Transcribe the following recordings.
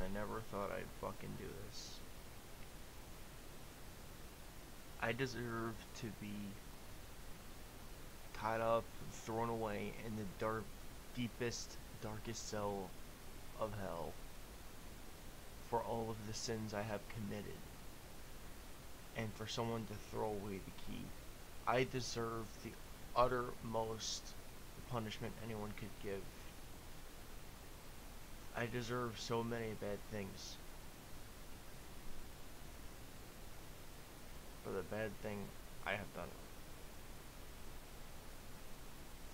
I never thought I'd fucking do this. I deserve to be tied up, thrown away in the dark, deepest, darkest cell of hell for all of the sins I have committed. And for someone to throw away the key. I deserve the uttermost punishment anyone could give. I deserve so many bad things. For the bad thing I have done.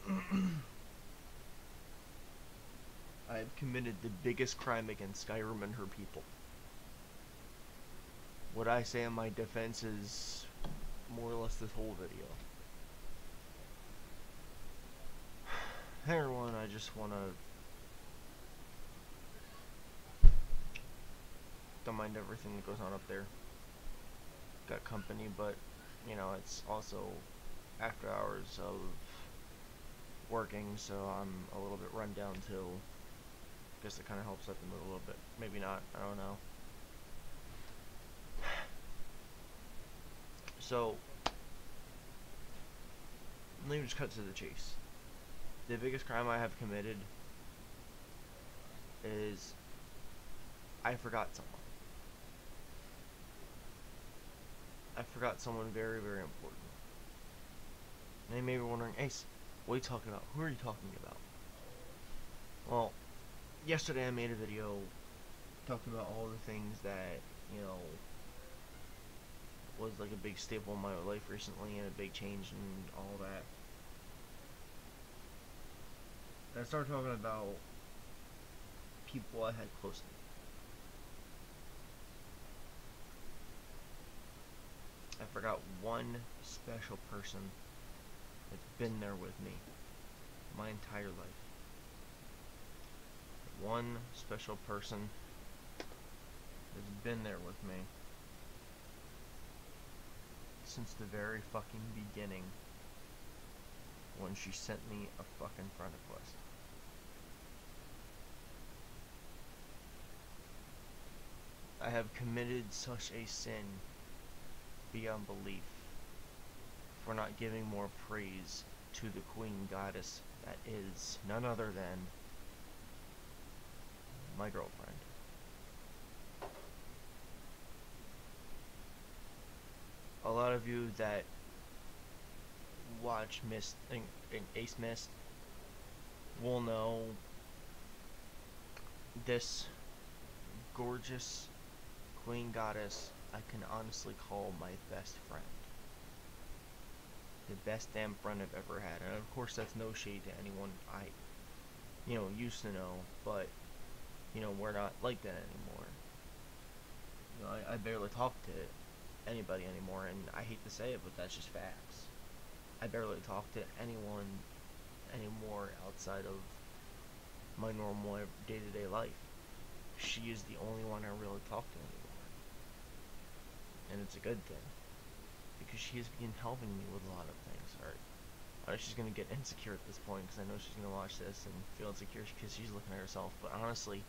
I have committed the biggest crime against Skyrim and her people. What I say in my defense is more or less this whole video. Everyone, I just wanna don't mind everything that goes on up there. Got company, but you know, it's also after hours of working, so I'm a little bit run down too. Guess it kinda helps set the mood a little bit. Maybe not, I don't know. So, let me just cut to the chase. The biggest crime I have committed is I forgot someone. I forgot someone very, very important. And you may be wondering, Ace, what are you talking about? Who are you talking about? Well, yesterday I made a video talking about all the things that, you know, was like a big staple in my life recently and a big change and all that. And I started talking about people I had close to me. I forgot one special person that's been there with me my entire life. One special person that's been there with me since the very fucking beginning when she sent me a fucking friend request. I have committed such a sin beyond belief for not giving more praise to the queen goddess that is none other than my girlfriend. A lot of you that watch Mist and, Ace Mist will know this gorgeous queen goddess I can honestly call my best friend. The best damn friend I've ever had. And of course that's no shade to anyone I, you know, used to know, but, you know, we're not like that anymore. You know, I, I barely talk to anybody anymore, and I hate to say it, but that's just facts. I barely talk to anyone anymore outside of my normal day-to-day -day life. She is the only one I really talk to. And it's a good thing. Because she has been helping me with a lot of things. Or, I she's to get insecure at this point because I know she's to watch this and feel insecure because she's looking at herself. But honestly,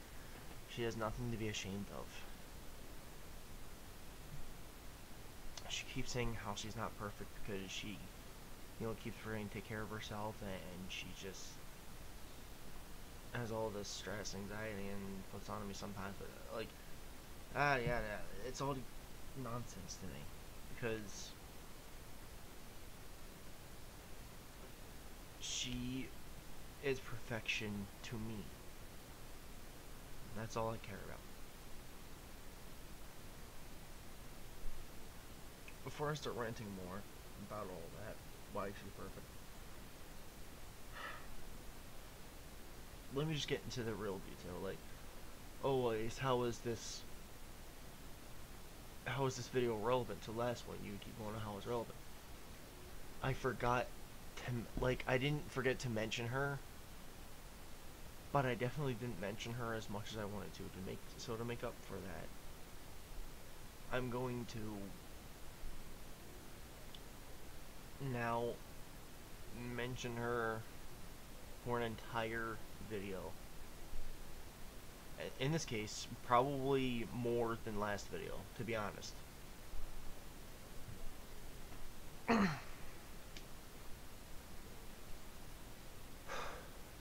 she has nothing to be ashamed of. She keeps saying how she's not perfect because she you know, keeps forgetting to take care of herself, and she just has all this stress, anxiety, and puts on me sometimes. But like, ah, yeah, yeah, it's all nonsense to me because she is perfection to me. That's all I care about. Before I start ranting more about all that, why is she perfect? Let me just get into the real detail. Like, oh, always, how is this? How is this video relevant to last one? You keep going on how it's relevant. I forgot to like I didn't forget to mention her, but I definitely didn't mention her as much as I wanted to to make so to make up for that. I'm going to now mention her for an entire video. I- In this case, probably more than last video, to be honest.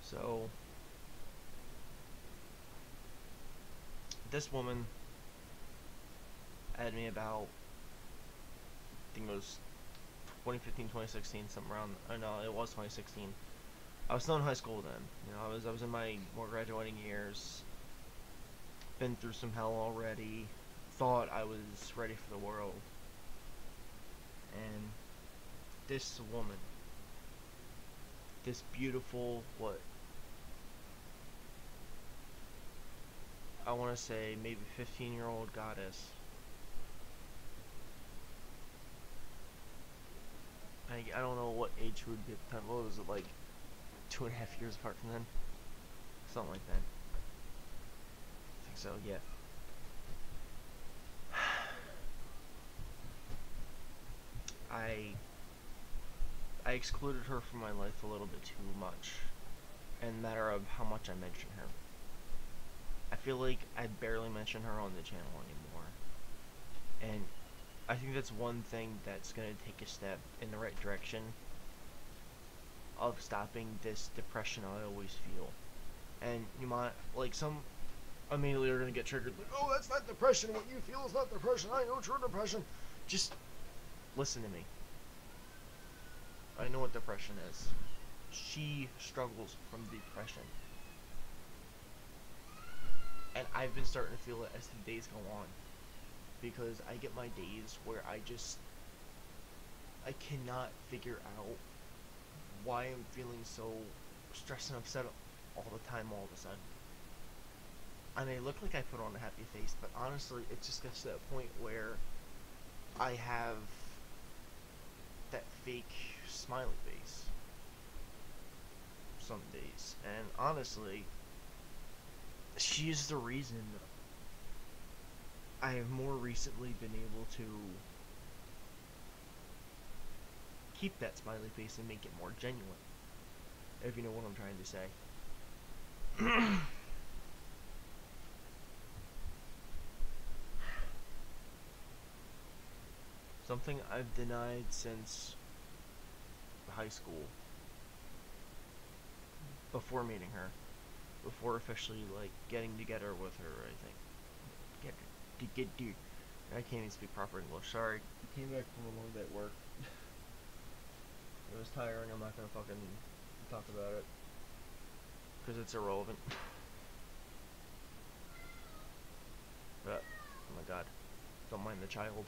so, this woman had me about, I think it was 2015, 2016, something around. Oh no, it was 2016. I was still in high school then. You know, I was I was in my more graduating years. Been through some hell already. Thought I was ready for the world. And this woman, this beautiful what I want to say maybe 15 year old goddess I, I don't know what age would be at the time. What was it like? Two and a half years apart from then, something like that. So. Yeah. I I excluded her from my life a little bit too much, in matter of how much I mention her. I feel like I barely mention her on the channel anymore, and I think that's one thing that's going to take a step in the right direction of stopping this depression I always feel. And you might, like, some immediately are going to get triggered, like, oh, that's not depression. What you feel is not depression. I know true depression. Just listen to me. I know what depression is. She struggles from depression. And I've been starting to feel it as the days go on because I get my days where I just I cannot figure out why I'm feeling so stressed and upset all the time all of a sudden. I look like I put on a happy face, but honestly, it just gets to that point where I have that fake smiley face some days. And honestly, she's the reason I have more recently been able to keep that smiley face and make it more genuine. If you know what I'm trying to say. Something I've denied since high school. Before meeting her. Before officially, like, getting together with her, I think. Get to get dude. I can't even speak proper English. Sorry. I Came back from a long day at work. it was tiring. I'm not gonna fucking talk about it because it's irrelevant. But oh my god, don't mind the child.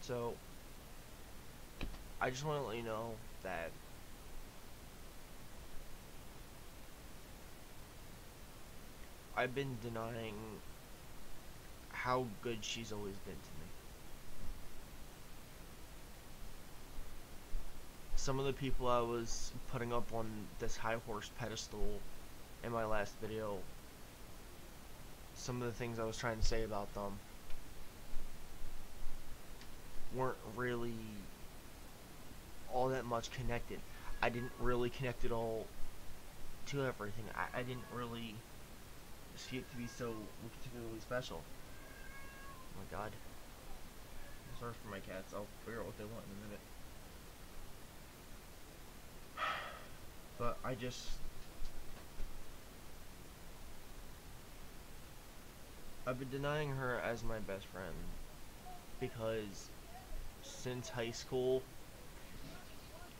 so I just want to let you know that I've been denying how good she's always been to me. Some of the people I was putting up on this high horse pedestal in my last video, some of the things I was trying to say about them weren't really all that much connected. I didn't really connect it all to everything. I, I didn't really see it to be so particularly special. Oh my god. I'm sorry for my cats. I'll figure out what they want in a minute. But I just... I've been denying her as my best friend because since high school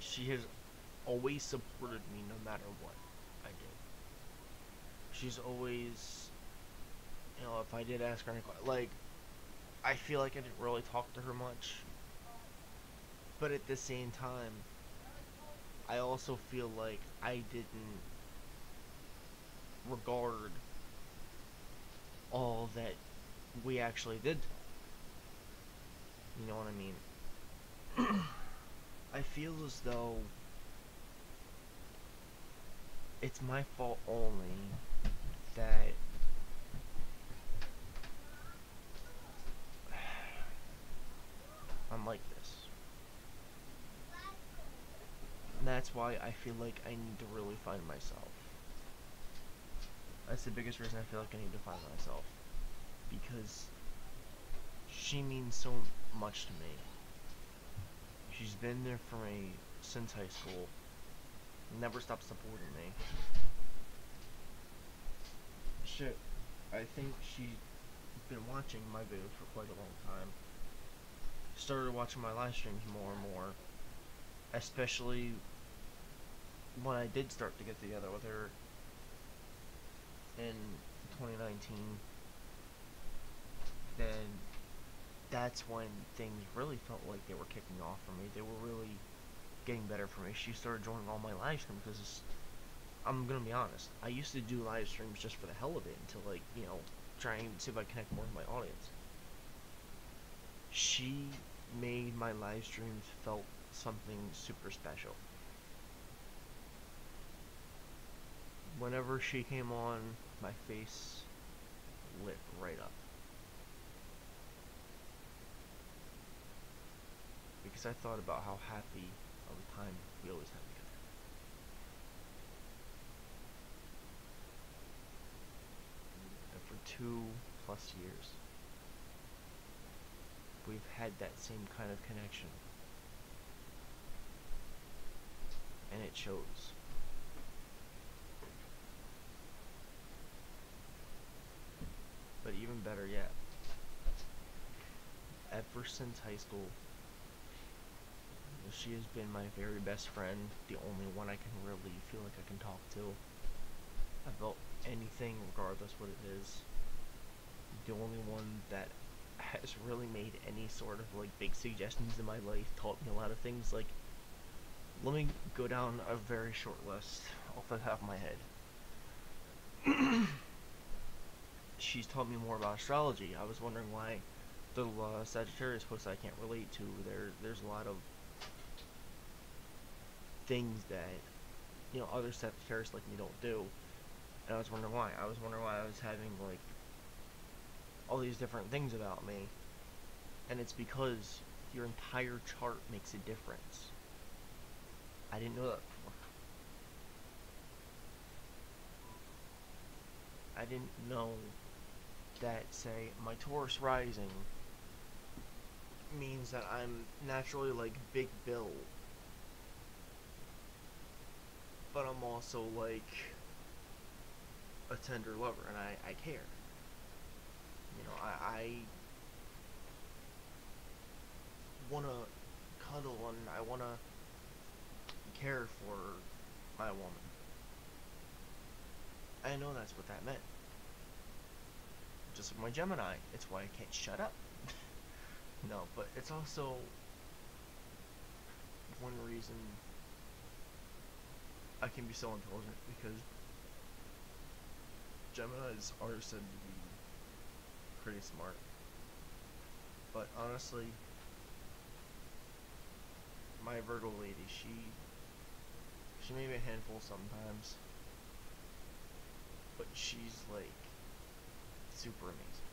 she has always supported me no matter what I did. She's always, you know, if I did ask her any like, I feel like I didn't really talk to her much. But at the same time, I also feel like I didn't regard all that we actually did. You know what I mean? I feel as though it's my fault only that I'm like this. that's why I feel like I need to really find myself. That's the biggest reason I feel like I need to find myself. Because she means so much to me. She's been there for me since high school. Never stopped supporting me. Shit, I think she's been watching my videos for quite a long time. Started watching my live streams more and more. Especially when I did start to get together with her in 2019, then that's when things really felt like they were kicking off for me. They were really getting better for me. She started joining all my live streams because I'm gonna be honest. I used to do live streams just for the hell of it until like you know try and see if I connect more with my audience. She made my live streams felt something super special. Whenever she came on, my face lit right up. Because I thought about how happy of a time we always had together. And for two plus years, we've had that same kind of connection. And it shows. But even better yet, ever since high school, she has been my very best friend, the only one I can really feel like I can talk to about anything, regardless what it is. The only one that has really made any sort of like big suggestions in my life, taught me a lot of things. Like, let me go down a very short list off the top of my head. she's taught me more about astrology. I was wondering why the uh, Sagittarius posts I can't relate to. There, there's a lot of things that you know other Sagittarius like me don't do, and I was wondering why. I was wondering why I was having like all these different things about me, and it's because your entire chart makes a difference. I didn't know that before. I didn't know that say my Taurus rising means that I'm naturally like Big Bill. But I'm also like a tender lover and I, I care. You know, I, I wanna cuddle and I wanna care for my woman. I know that's what that meant just like my Gemini. It's why I can't shut up. no, but it's also one reason I can be so intelligent because Geminis are said to be pretty smart. But honestly, my Virgo lady, she she may be a handful sometimes, but she's like super amazing.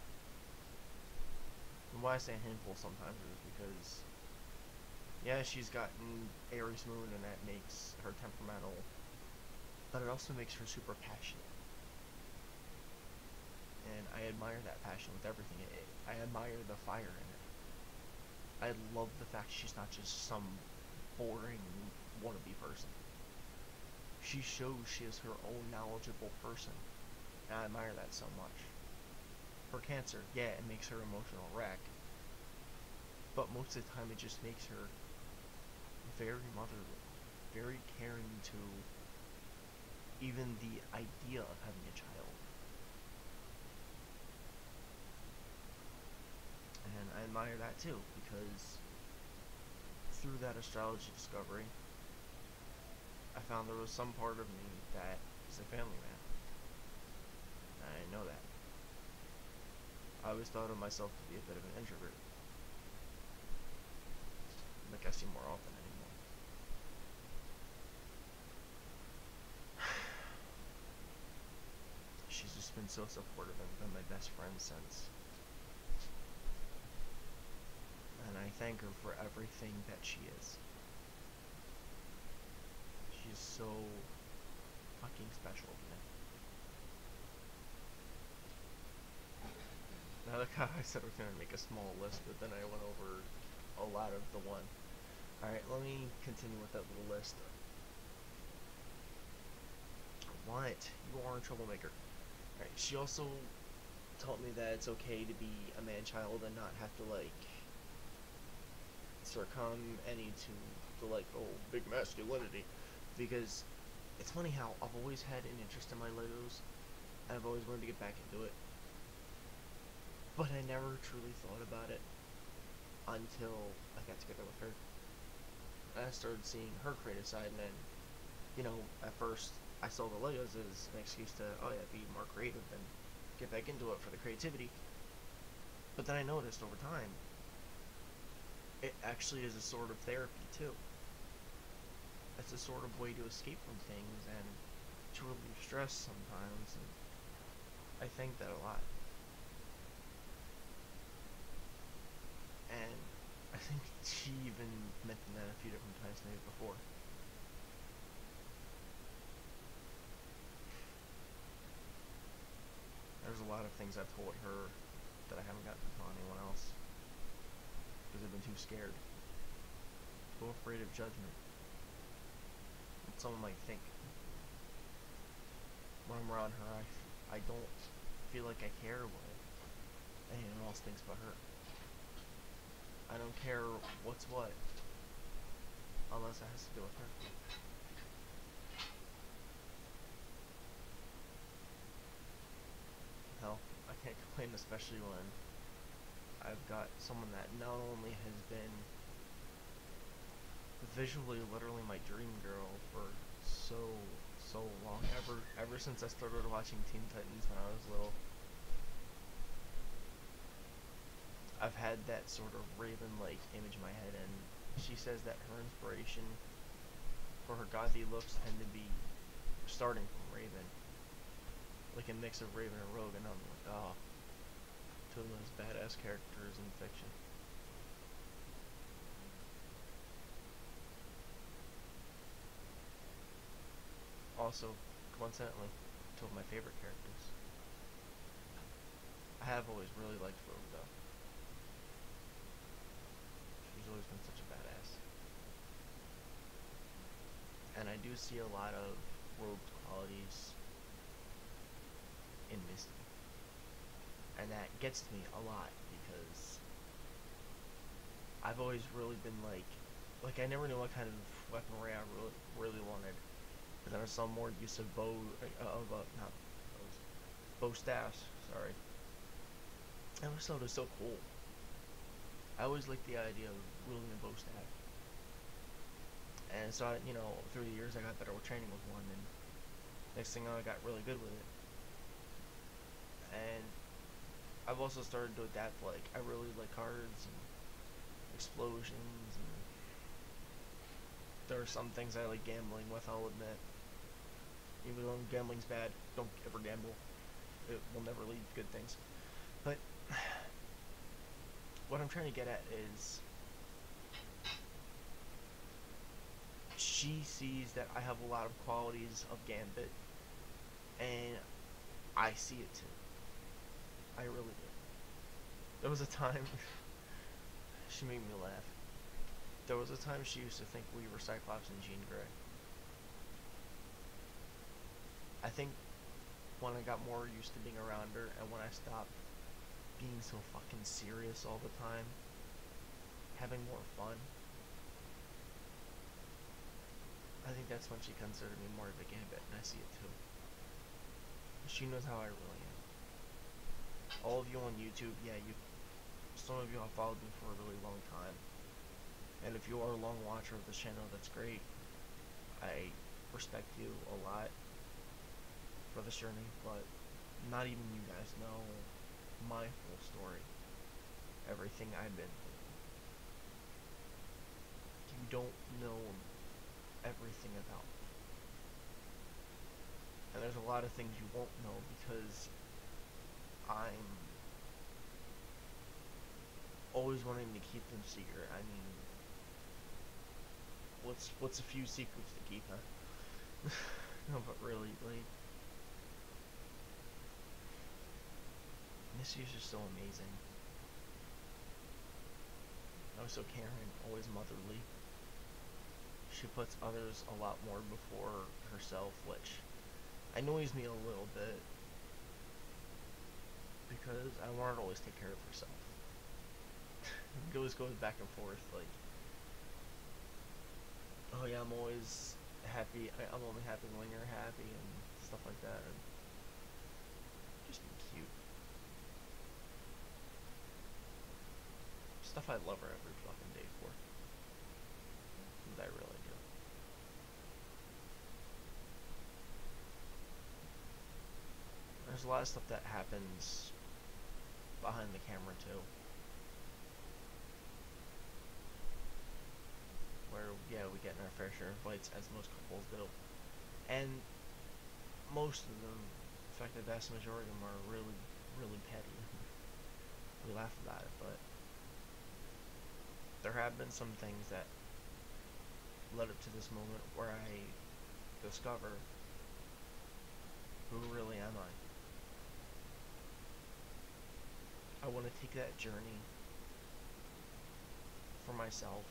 And why I say a handful sometimes is because, yeah, she's gotten Aries moon and that makes her temperamental, but it also makes her super passionate. And I admire that passion with everything. It, I admire the fire in it. I love the fact she's not just some boring wannabe person. She shows she is her own knowledgeable person. And I admire that so much Her cancer, yeah, it makes her emotional wreck. But most of the time, it just makes her very motherly, very caring to even the idea of having a child. And I admire that too, because through that astrology discovery, I found there was some part of me that is a family man. And I know that. I always thought of myself to be a bit of an introvert. Like I see more often anymore. She's just been so supportive and been my best friend since. And I thank her for everything that she is. she's so fucking special me. Now look how I said was gonna make a small list, but then I went over a lot of the one. Alright, let me continue with that little list. What? You are a troublemaker. Alright, she also taught me that it's okay to be a man-child and not have to, like, succumb any to the, like, oh, big masculinity. Because it's funny how I've always had an interest in my Legos, and I've always wanted to get back into it. But I never truly thought about it until I got together with her. I started seeing her creative side, and then, you know, at first I saw the Legos as an excuse to, oh yeah, be more creative and get back into it for the creativity. But then I noticed over time, it actually is a sort of therapy too. It's a sort of way to escape from things and to relieve stress sometimes, and I think that a lot. And I think she even mentioned that a few different times maybe before. There's a lot of things I've told her that I haven't gotten to tell anyone else because I've been too scared, too afraid of judgment. What someone might think. When I'm around her, I, I don't feel like I care what anyone else thinks about her. I don't care what's what. Unless it has to do with her. Hell, I can't complain especially when I've got someone that not only has been visually literally my dream girl for so so long ever ever since I started watching Teen Titans when I was little I've had that sort of Raven-like image in my head, and she says that her inspiration for her godly looks tend to be starting from Raven, like a mix of Raven and Rogue, and I'm like, oh, two of the most badass characters in fiction. Also, coincidentally, two of my favorite characters. I have always really liked Rogue, though. She's always been such a badass. And I do see a lot of rogue qualities in Misty. And that gets to me a lot because I've always really been like, like I never knew what kind of weaponry I really, really wanted. But then I saw more use of bow, uh, of, uh, not bows, bow staffs, sorry. I always thought it was so cool. I always liked the idea of wielding a bow staff. And so, I, you know, through the years I got better with training with one, and next thing I got really good with it. And I've also started to adapt, like, I really like cards and explosions, and there are some things I like gambling with, I'll admit. Even though gambling's bad, don't ever gamble. It will never lead to good things. But what I'm trying to get at is she sees that I have a lot of qualities of Gambit and I see it too. I really did. There was a time she made me laugh. There was a time she used to think we were Cyclops and Jean Grey. I think when I got more used to being around her and when I stopped being so fucking serious all the time, having more fun. I think that's when she considered me more of a gambit, and I see it too. She knows how I really. All of you on YouTube, yeah, you, some of you have followed me for a really long time. And if you are a long watcher of this channel, that's great. I respect you a lot for this journey, but not even you guys know my full story. Everything I've been through. You don't know everything about me. And there's a lot of things you won't know because I'm always wanting to keep them secret. I mean, what's what's a few secrets to keep, huh? no, but really, like, Missy's just so amazing. Also, Karen, always motherly. She puts others a lot more before herself, which annoys me a little bit because I want her to always take care of herself. it goes goes back and forth, like, oh yeah, I'm always happy. I, am only happy when you're happy and stuff like that. And just cute. Stuff I love her every fucking day for. I really do. There's a lot of stuff that happens behind the camera too. Where yeah, we get in our fair share of fights as most couples do. And most of them, in fact the vast majority of them are really, really petty. we laugh about it, but there have been some things that led up to this moment where I discover who really am I. I want to take that journey for myself,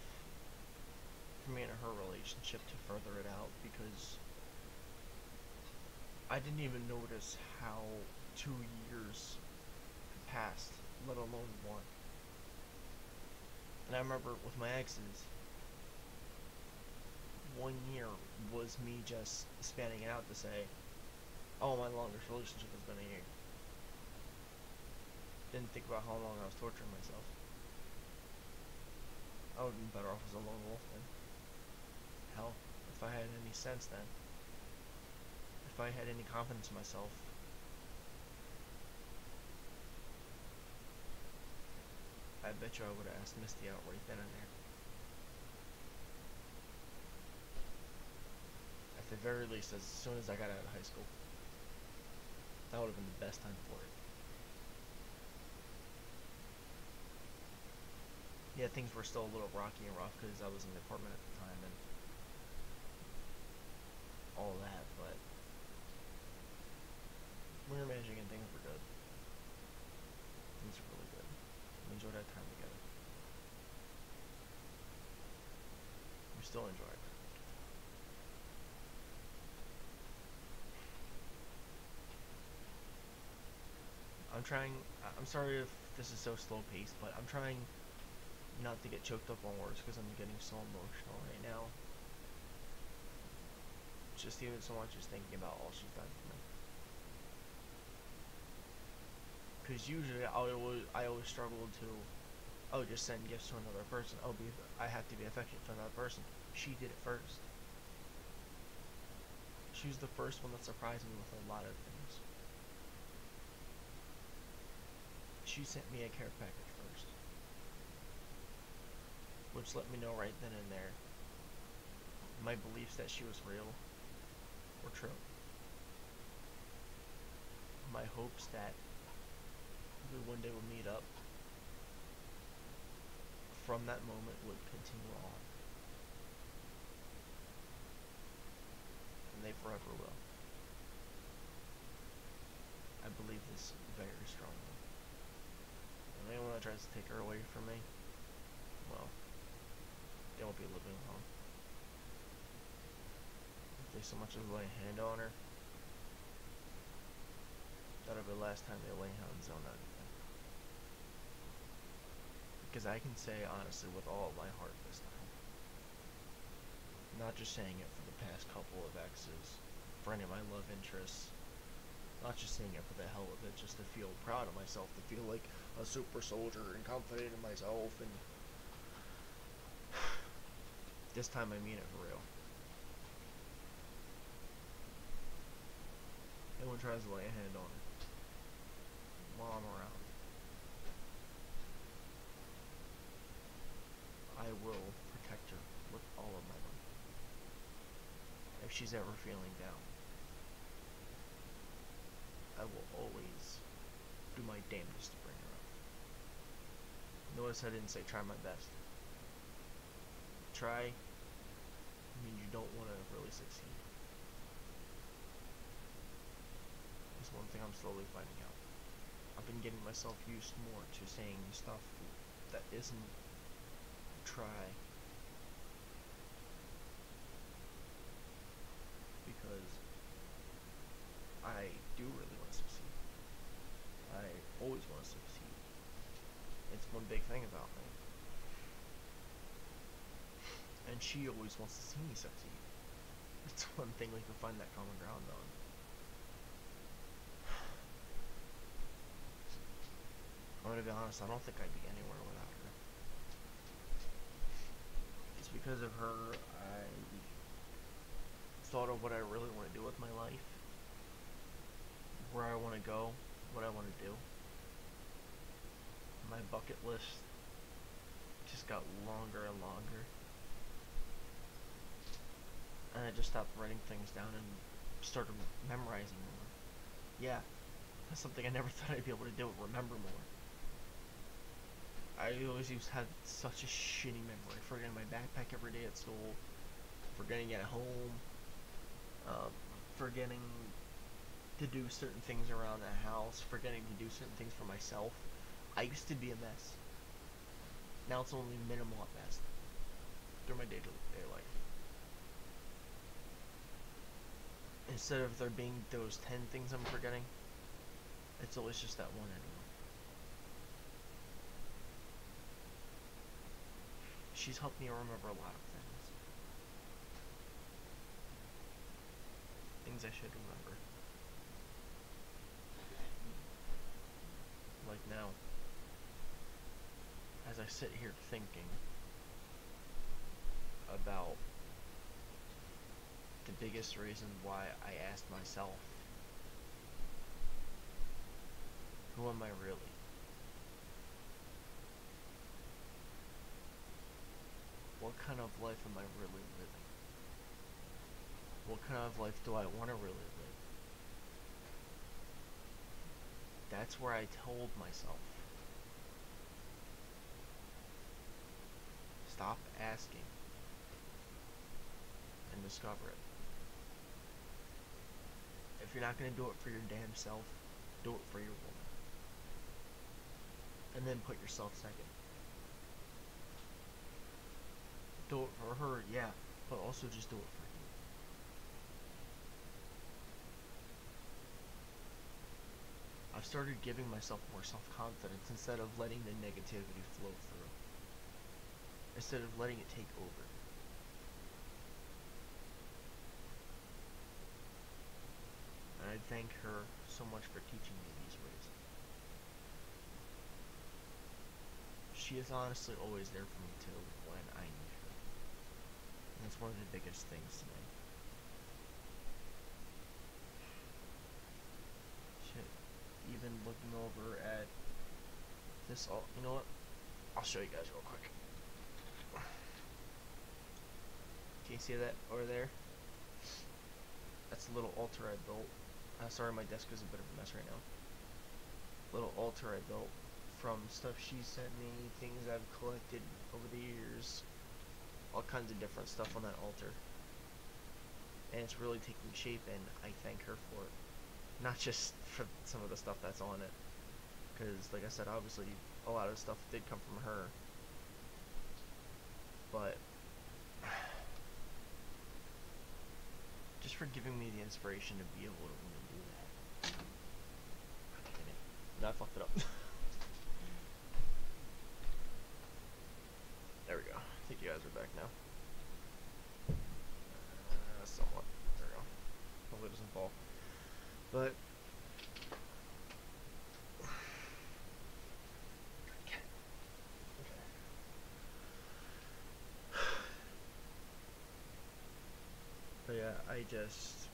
for me and her relationship to further it out because I didn't even notice how two years passed, let alone one. And I remember with my exes, one year was me just spanning it out to say, oh, my longest relationship has been a year didn't think about how long I was torturing myself. I would have been better off as a lone wolf then. Hell, if I had any sense then. If I had any confidence in myself. I bet you I would have asked Misty out right then and there. At the very least, as soon as I got out of high school. That would have been the best time for it. Yeah, things were still a little rocky and rough because I was in the apartment at the time and all that, but we were managing and things were good. Things were really good. We enjoyed our time together. We still enjoy it. I'm trying, I'm sorry if this is so slow paced, but I'm trying not to get choked up on words because I'm getting so emotional right now. Just even so much as thinking about all she's done for me. Because usually I always I always struggle to, oh, just send gifts to another person. Oh, be I have to be affectionate to another person. She did it first. She was the first one that surprised me with a lot of things. She sent me a care package which let me know right then and there my beliefs that she was real were true. My hopes that we one day would meet up from that moment would continue on. And they forever will. I believe this very strongly. And anyone that tries to take her away from me, they won't be living long. If they so much as lay a hand on her, that'll be the last time they lay hands on anything. Because I can say honestly with all my heart this time, not just saying it for the past couple of exes, for any of my love interests, not just saying it for the hell of it, just to feel proud of myself, to feel like a super soldier and confident in myself and this time I mean it for real. Anyone tries to lay a hand on her while I'm around. I will protect her with all of my might. If she's ever feeling down. I will always do my damnedest to bring her up. Notice I didn't say try my best. Try you don't want to really succeed. That's one thing I'm slowly finding out. I've been getting myself used more to saying stuff that isn't try. Because I do really want to succeed. I always want to succeed. It's one big thing about me. And she always wants to see me succeed. It's one thing we can find that common ground on. I'm gonna be honest, I don't think I'd be anywhere without her. It's because of her I thought of what I really want to do with my life, where I want to go, what I want to do. My bucket list just got longer and longer. And I just stopped writing things down and started memorizing more. Yeah, that's something I never thought I'd be able to do, remember more. I always used to have such a shitty memory, forgetting my backpack every day at school, forgetting at home, um, forgetting to do certain things around the house, forgetting to do certain things for myself. I used to be a mess. Now it's only minimal at best through my day-to-day life. Instead of there being those 10 things I'm forgetting, it's always just that one anymore. she's helped me remember a lot of things. Things I should remember. Like now, as I sit here thinking about the biggest reason why I asked myself, who am I really? what kind of life am I really living? What kind of life do I want to really live? That's where I told myself. Stop asking and discover it. If you're not going to do it for your damn self, do it for your woman. And then put yourself second. do it for her, yeah, but also just do it for you. I've started giving myself more self-confidence instead of letting the negativity flow through. Instead of letting it take over. And I thank her so much for teaching me these ways. She is honestly always there for me too when I need her. that's one of the biggest things to me. Shit. Even looking over at this all you know what? I'll show you guys real quick. Can you see that over there? That's a little altar I built. Uh, sorry, my desk is a bit of a mess right now. Little altar I built from stuff she sent me, things I've collected over the years, all kinds of different stuff on that altar. And it's really taking shape, and I thank her for it. Not just for some of the stuff that's on it. Because, like I said, obviously, a lot of stuff did come from her. But, just for giving me the inspiration to be able to do that. Now I fucked it up. There we go. I think you guys are back now. Uh, somewhat. There we go. Hopefully it doesn't fall. But... But yeah, I just...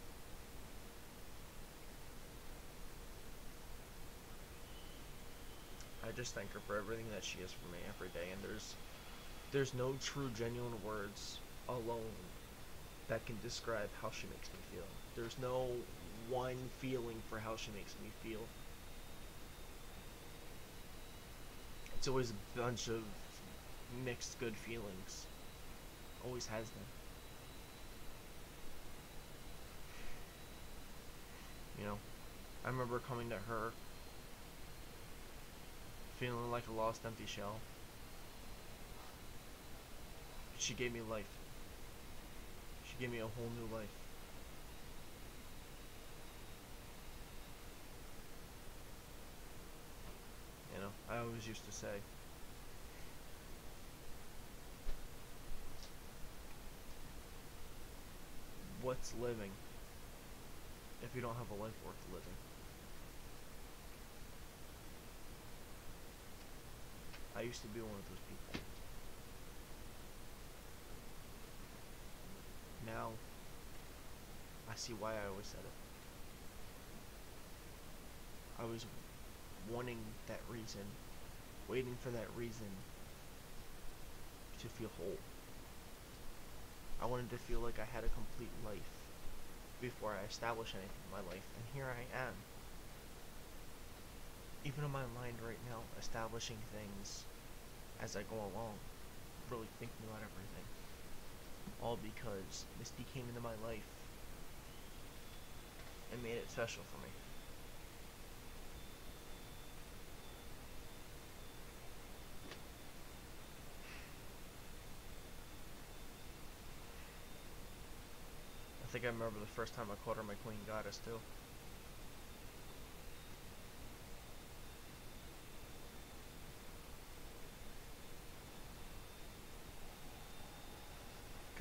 I just thank her for everything that she is for me every day, and there's there's no true genuine words alone that can describe how she makes me feel. There's no one feeling for how she makes me feel. It's always a bunch of mixed good feelings. Always has been. You know? I remember coming to her feeling like a lost empty shell. She gave me life. She gave me a whole new life. You know, I always used to say, what's living if you don't have a life worth living? Used to be one of those people. Now, I see why I always said it. I was wanting that reason, waiting for that reason to feel whole. I wanted to feel like I had a complete life before I established anything in my life, and here I am. Even in my mind right now, establishing things as I go along, really thinking about everything. All because Misty came into my life and made it special for me. I think I remember the first time I called her my queen goddess too.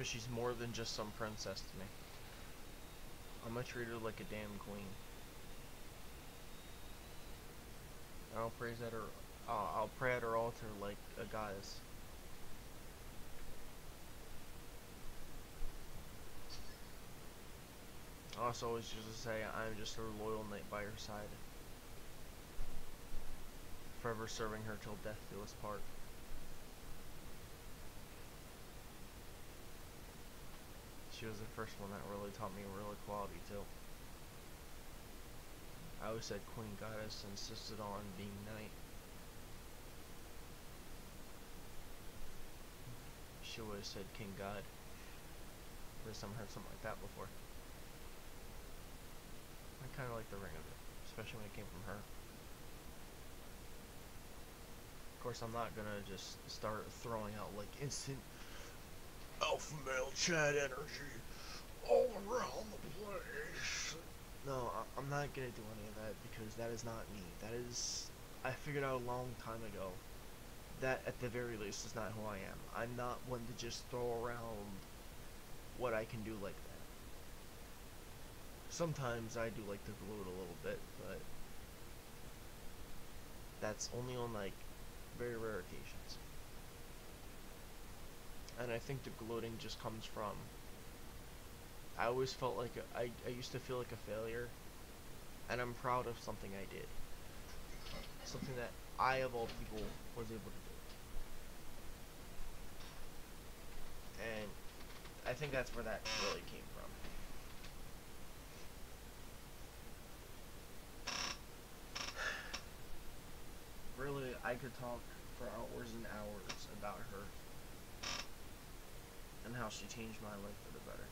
Because she's more than just some princess to me. I'm gonna treat her like a damn queen. I'll praise at her. Uh, I'll pray at her altar like a goddess. I also always to say I'm just her loyal knight by her side. Forever serving her till death do us part. She was the first one that really taught me real equality too. I always said queen goddess insisted on being knight. She always said king god. First time I heard something like that before. I kind of like the ring of it, especially when it came from her. Of course, I'm not gonna just start throwing out like instant alpha male chat energy all around the place. No, I'm not gonna do any of that because that is not me. That is, I figured out a long time ago. That at the very least is not who I am. I'm not one to just throw around what I can do like that. Sometimes I do like to gloat a little bit, but that's only on like very rare occasions. And I think the gloating just comes from I always felt like a, I, I used to feel like a failure and I'm proud of something I did. Something that I of all people was able to do. And I think that's where that really came from. Really, I could talk for hours and hours about her and how she changed my life for the better.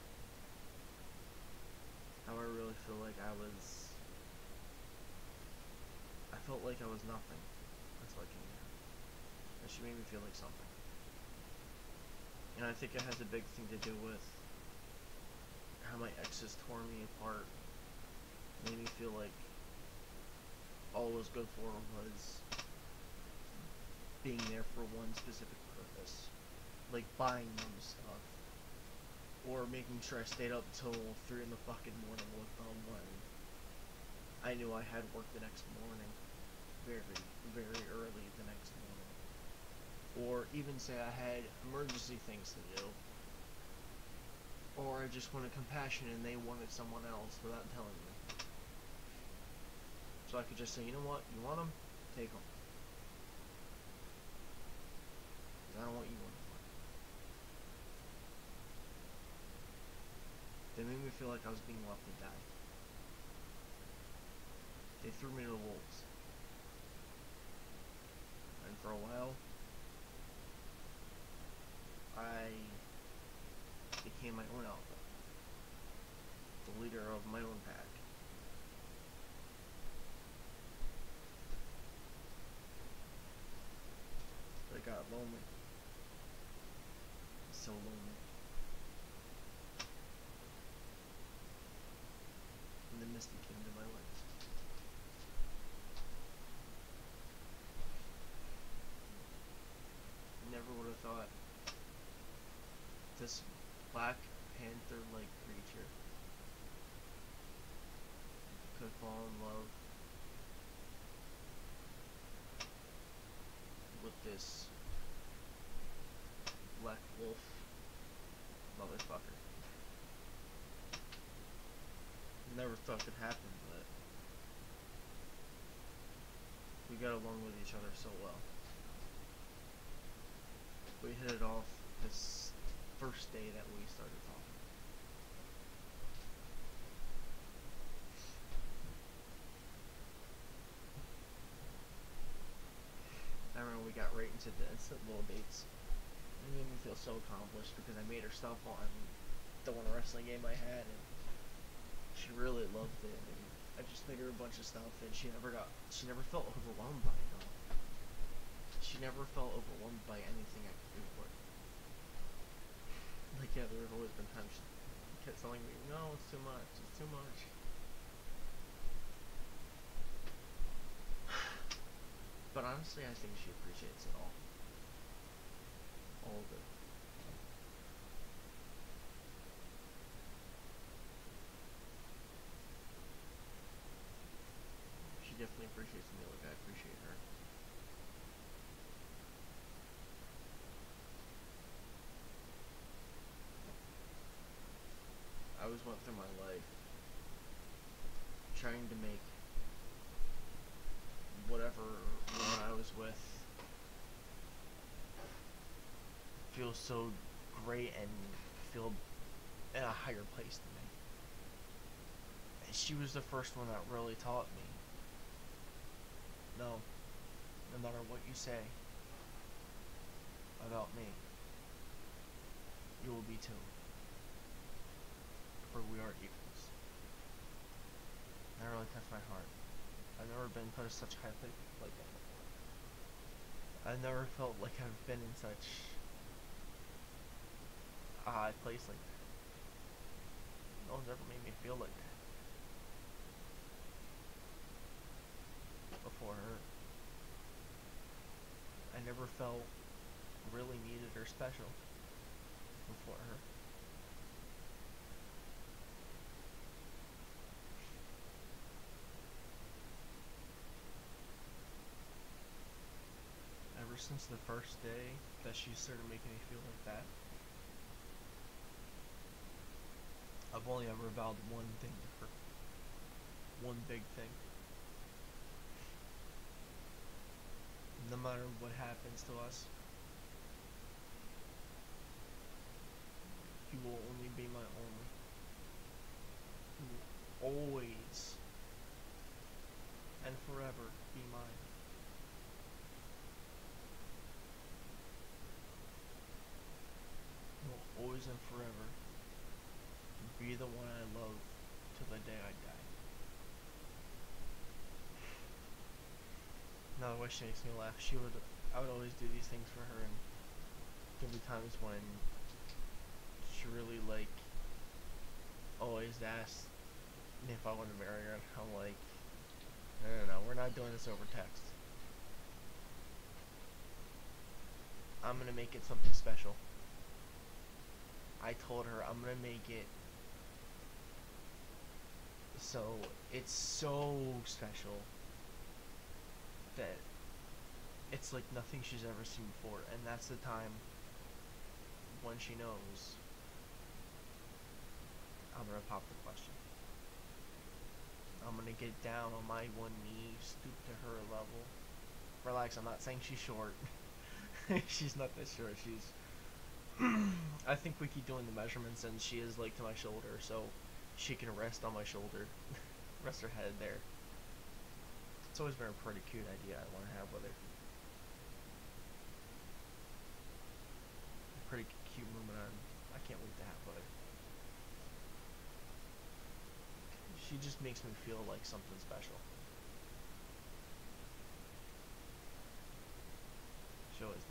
How I really feel like I was. I felt like I was nothing. That's what came here. And she made me feel like something. And I think it has a big thing to do with how my exes tore me apart. Made me feel like all it was good for was being there for one specific purpose. Like buying them stuff. Or making sure I stayed up till 3 in the fucking morning with them when I knew I had work the next morning. Very, very early the next morning. Or even say I had emergency things to do. Or I just wanted compassion and they wanted someone else without telling me. So I could just say, you know what, you want them? Take them. I don't want you They made me feel like I was being left to die. They threw me to the wolves. And for a while, I became my own alpha. The leader of my own pack. But it got lonely. So lonely. This Black Panther-like creature could fall in love with this Black Wolf motherfucker. Never thought could happen, but we got along with each other so well. We hit it off this first day that we started talking. I remember we got right into the instant little dates. It made me feel so accomplished because I made her stuff on the one wrestling game I had and she really loved it and I just made her a bunch of stuff and she never got she never felt overwhelmed by it. She never felt overwhelmed by anything I could do. Like yeah, there have always been times she kept telling me, No, it's too much, it's too much. But honestly I think she appreciates it all. All of it. She definitely appreciates me like I appreciate her. I always went through my life trying to make whatever with feel so great and feel in a higher place than me. And she was the first one that really taught me. No, no matter what you say about me, you will be too. For we are equals. That really touched my heart. I've never been put in such high place like that. I've never felt like I've been in such a high place like that. No one's ever made me feel like that. Before her. I never felt really needed or special before her. Ever since the first day that she started making me feel like that, I've only ever vowed one thing to her. One big thing. No matter what happens to us, you will only be my only. You will always and forever be mine. You will always and forever be the one I love till the day I die. Now the way she makes me laugh, she would I would always do these things for her and there'd be times when she really like always asked me if I want to marry her and I'm like no no no, we're not doing this over text. I'm gonna make it something special. I told her I'm gonna make it so it's so special that it's like nothing she's ever seen before and that's the time when she knows I'm gonna pop the question. I'm gonna get down on my one knee, stoop to her level. Relax, I'm not saying she's short. she's not that short, she's I think we keep doing the measurements and she is like to my shoulder, so she can rest on my shoulder. rest her head there. It's always been a pretty cute idea I want to have with her. Pretty cute moment on I can't wait to have with her. She just makes me feel like something special. She. Always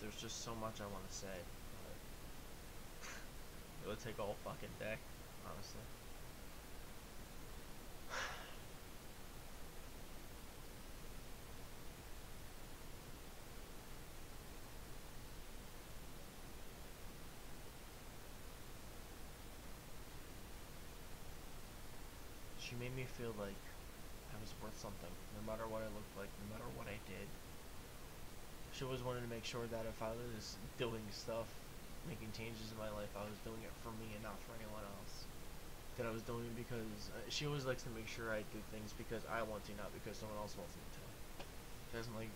there's just so much I want to say. It would take all fucking day, honestly. She made me feel like I was worth something, no matter what I looked like, no matter what I did. She always wanted to make sure that if I was doing stuff, making changes in my life, I was doing it for me and not for anyone else. That I was doing it because uh, she always likes to make sure I do things because I want to, not because someone else wants me to. She doesn't like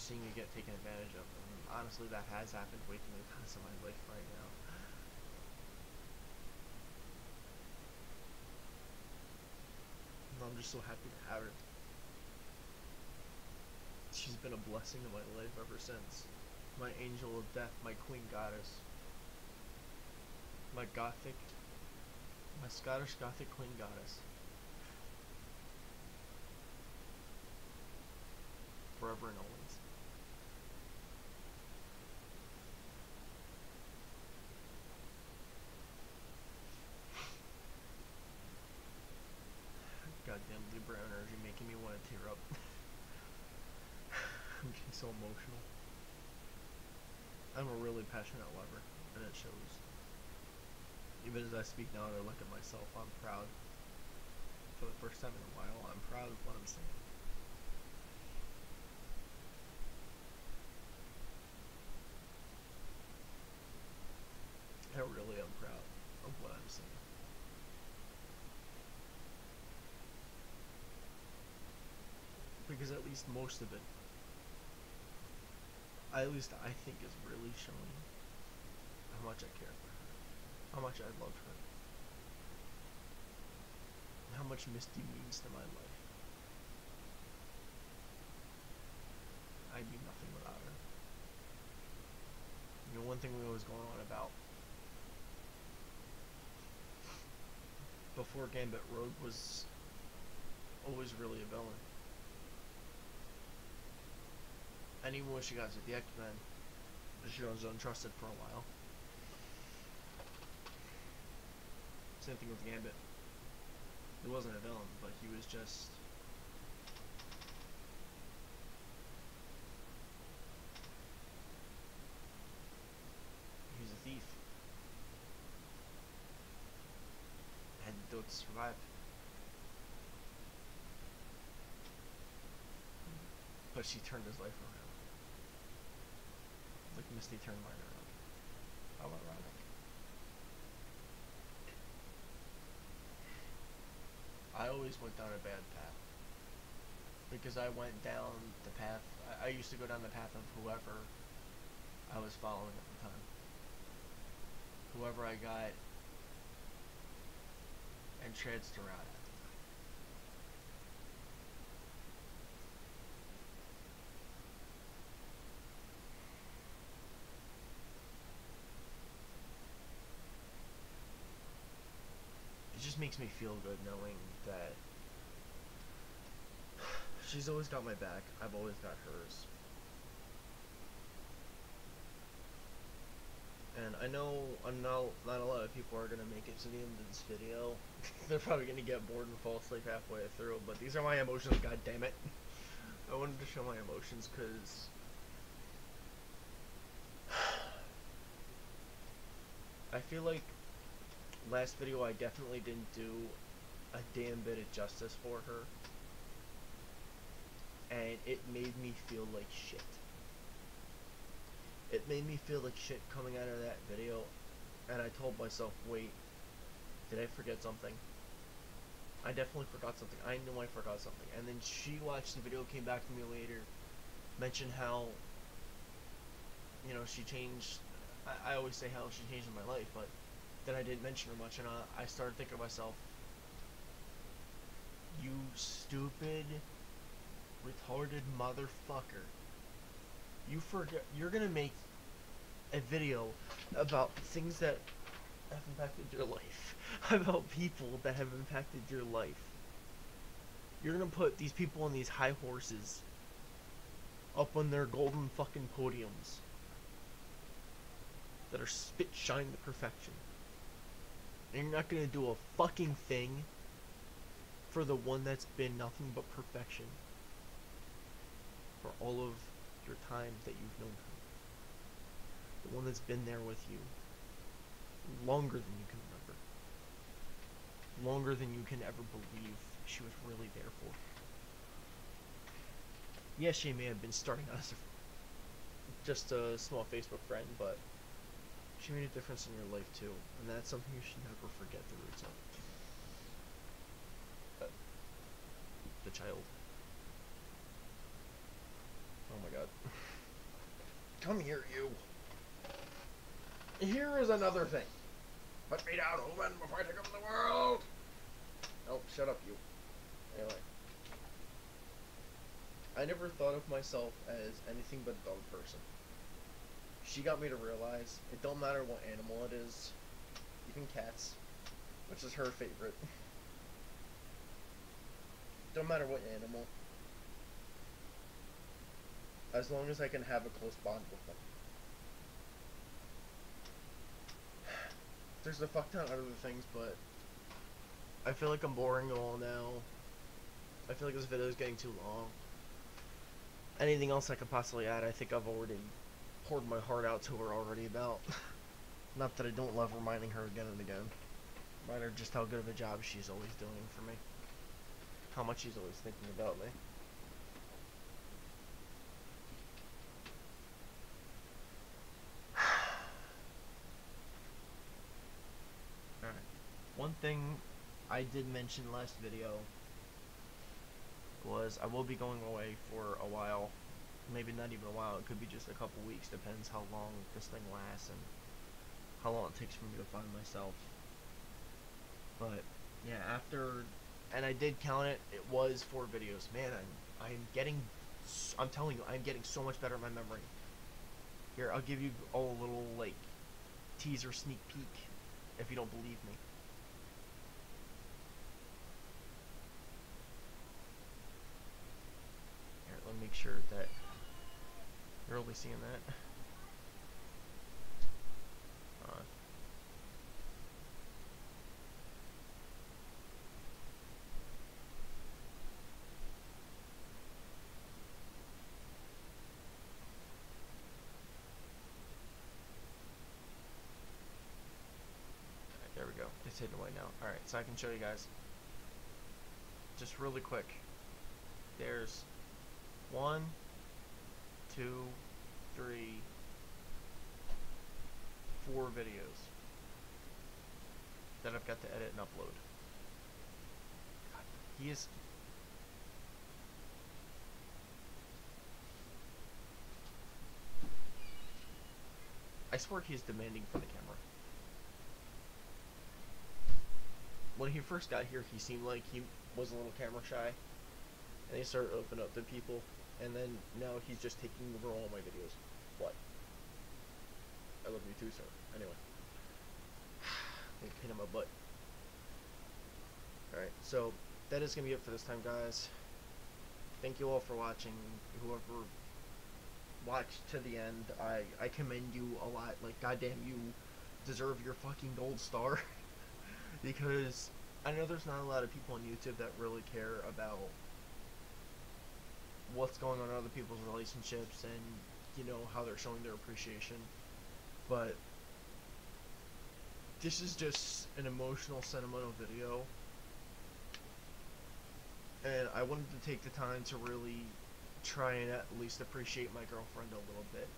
seeing me get taken advantage of. And honestly, that has happened way too many times in my life right now. I'm just so happy to have her. She's been a blessing in my life ever since. My angel of death, my queen goddess. My gothic, my Scottish gothic queen goddess. Forever and always. Goddamn Libra energy making me want to tear up. I'm getting so emotional. I'm a really passionate lover, and it shows. Even as I speak now and I look at myself, I'm proud. For the first time in a while, I'm proud of what I'm saying. I really am proud of what I'm saying. Because at least most of it at least I think is really showing how much I care for her, how much I love her, and how much Misty means to my life. I'd be nothing without her. You know, one thing we always going on about before Gambit Rogue was always really a villain. And even when she got to the X-Men, she was untrusted for a while. Same thing with Gambit. He wasn't a villain, but he was just... He was a thief. Had to do it to survive. But she turned his life around. Like Misty turned mine around. How ironic. I always went down a bad path. Because I went down the path, I, I used to go down the path of whoever I was following at the time. Whoever I got and entranced around at. just makes me feel good knowing that she's always got my back. I've always got hers. And I know I'm not, not a lot of people are gonna make it to the end of this video. They're probably gonna get bored and fall asleep halfway through, but these are my emotions, god damn it. I wanted to show my emotions because I feel like last video I definitely didn't do a damn bit of justice for her. And it made me feel like shit. It made me feel like shit coming out of that video. And I told myself, wait, did I forget something? I definitely forgot something. I knew I forgot something. And then she watched the video, came back to me later, mentioned how, you know, she changed. I, I always say how she changed my life, but that I didn't mention her much, and I, I started thinking to myself, you stupid, retarded motherfucker. You forget, you're gonna make a video about things that have impacted your life, about people that have impacted your life. You're gonna put these people on these high horses up on their golden fucking podiums that are spit shine to perfection. And you're not gonna do a fucking thing for the one that's been nothing but perfection for all of your time that you've known her. The one that's been there with you longer than you can remember. Longer than you can ever believe she was really there for. Yes, she may have been starting out as a, just a small Facebook friend, but she made a difference in your life too, and that's something you should never forget the roots of. Uh, the child. Oh my god. Come here, you. Here is another thing. Put me down, Owen, before I take over the world. Oh, shut up, you. Anyway. I never thought of myself as anything but a dog person. She got me to realize it don't matter what animal it is, even cats, which is her favorite. don't matter what animal, as long as I can have a close bond with them. There's a fuck ton of other things, but I feel like I'm boring all now. I feel like this video is getting too long. Anything else I could possibly add, I think I've already poured my heart out to her already about. Not that I don't love reminding her again and again. Remind her just how good of a job she's always doing for me. How much she's always thinking about me. Alright. One thing I did mention last video was I will be going away for a while. Maybe not even a while, it could be just a couple weeks, depends how long this thing lasts and how long it takes for me to find myself. But yeah, after and I did count it, it was four videos. Man, I'm I'm getting I'm telling you, I'm getting so much better at my memory. Here, I'll give you all a little like teaser sneak peek if you don't believe me. Here, let me make sure that you're only seeing that. There we go. It's hidden away now. Alright, so I can show you guys. Just really quick. There's one, two, three, four videos that I've got to edit and upload. God, he is. I swear he's demanding for the camera. When he first got here, he seemed like he was a little camera shy, and he started opening up to people and then now he's just taking over all my videos. What? I love you too, sir. Anyway. I'm pain in my butt. Alright, so that is going to be it for this time, guys. Thank you all for watching. Whoever watched to the end, I, I commend you a lot. Like, goddamn, you deserve your fucking gold star. because I know there's not a lot of people on YouTube that really care about what's going on in other people's relationships and you know how they're showing their appreciation. But this is just an emotional sentimental video. And I wanted to take the time to really try and at least appreciate my girlfriend a little bit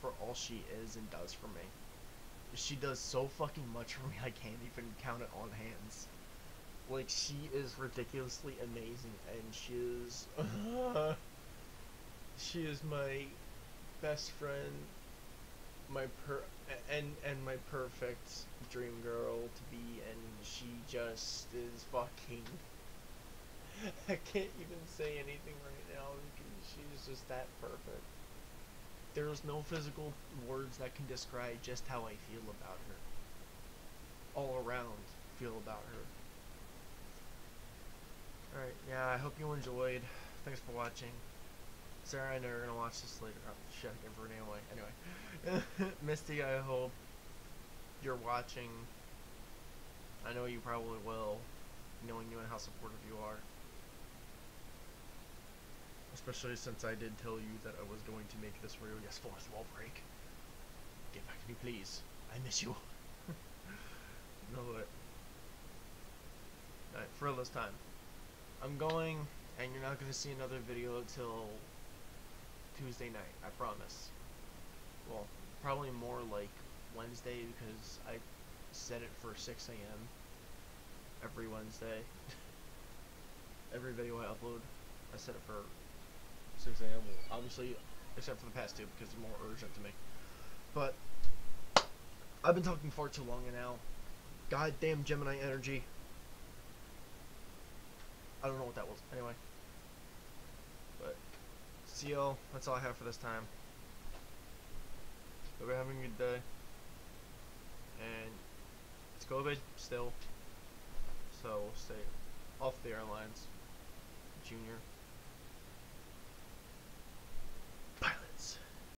for all she is and does for me. She does so fucking much for me I can't even count it on hands. Like she is ridiculously amazing and she is uh, she is my best friend my per and and my perfect dream girl to be and she just is fucking I can't even say anything right now because she's just that perfect there's no physical words that can describe just how I feel about her all around feel about her Alright, yeah, I hope you enjoyed. Thanks for watching. Sarah, I know you're gonna watch this later. Oh, shit, I her name away. Anyway, Misty, I hope you're watching. I know you probably will, knowing you and how supportive you are. Especially since I did tell you that I was going to make this real. Yes, fourth wall break. Get back to me, please. I miss you. no, but. Alright, for this time. I'm going, and you're not going to see another video till Tuesday night, I promise. Well, probably more like Wednesday because I set it for 6 a.m. every Wednesday. every video I upload, I set it for 6 a.m. Obviously, except for the past two because they're more urgent to me. But I've been talking far too long now. Goddamn Gemini energy. I don't know what that was. Anyway. Y'all. That's all I have for this time. Hope you're having a good day. And it's COVID still. So stay off the airlines. Junior.